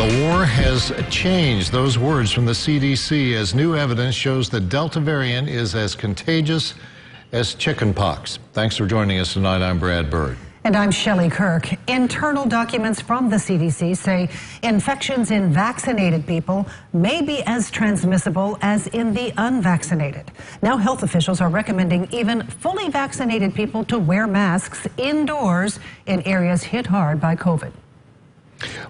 The war has changed those words from the CDC as new evidence shows the Delta variant is as contagious as chickenpox. Thanks for joining us tonight. I'm Brad Byrd. And I'm Shelley Kirk. Internal documents from the CDC say infections in vaccinated people may be as transmissible as in the unvaccinated. Now, health officials are recommending even fully vaccinated people to wear masks indoors in areas hit hard by COVID.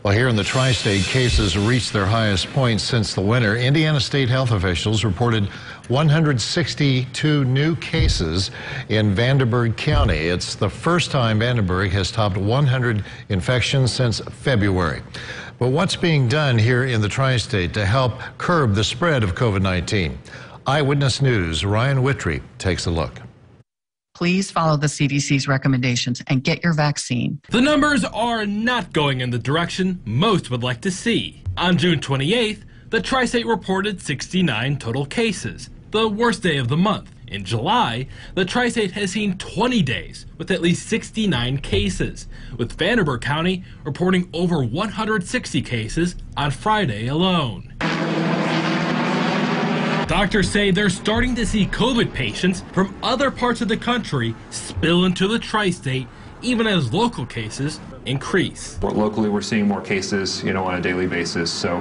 Well, here in the tri state, cases reached their highest point since the winter. Indiana state health officials reported 162 new cases in Vanderburgh County. It's the first time Vanderburgh has topped 100 infections since February. But what's being done here in the tri state to help curb the spread of COVID 19? Eyewitness News' Ryan Witry takes a look please follow the CDC's recommendations and get your vaccine. The numbers are not going in the direction most would like to see. On June 28th, the Tri State reported 69 total cases, the worst day of the month. In July, the Tri State has seen 20 days with at least 69 cases, with Vanderburgh County reporting over 160 cases on Friday alone. Doctors say they're starting to see COVID patients from other parts of the country spill into the tri state, even as local cases increase. Locally, we're seeing more cases, you know, on a daily basis. So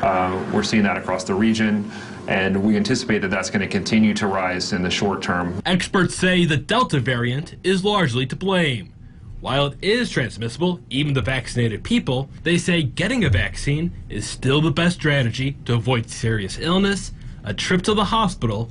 uh, we're seeing that across the region. And we anticipate that that's going to continue to rise in the short term. Experts say the Delta variant is largely to blame. While it is transmissible, even to vaccinated people, they say getting a vaccine is still the best strategy to avoid serious illness a trip to the hospital,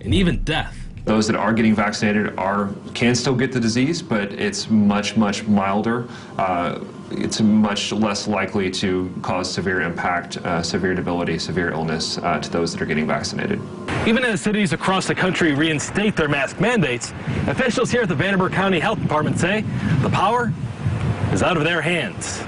and even death. Those that are getting vaccinated are can still get the disease, but it's much much milder. Uh, it's much less likely to cause severe impact, uh, severe debility, severe illness uh, to those that are getting vaccinated. Even as cities across the country reinstate their mask mandates, officials here at the Vanderburgh County Health Department say the power is out of their hands.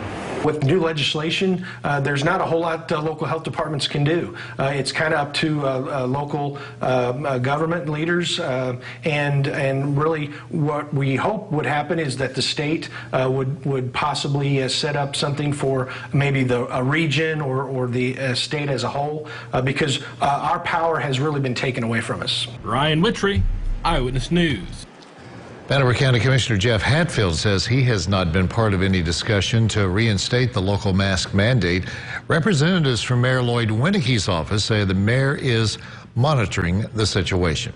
With new legislation, uh, there's not a whole lot uh, local health departments can do. Uh, it's kind of up to uh, uh, local um, government leaders, and and really what we hope would happen is that the state would would possibly set up something for maybe the region or or the state as a whole, because our power has really been taken away from us. Ryan Witry, Eyewitness News. Vanderburgh County Commissioner Jeff Hatfield says he has not been part of any discussion to reinstate the local mask mandate. Representatives from Mayor Lloyd Winnecke's office say the mayor is monitoring the situation.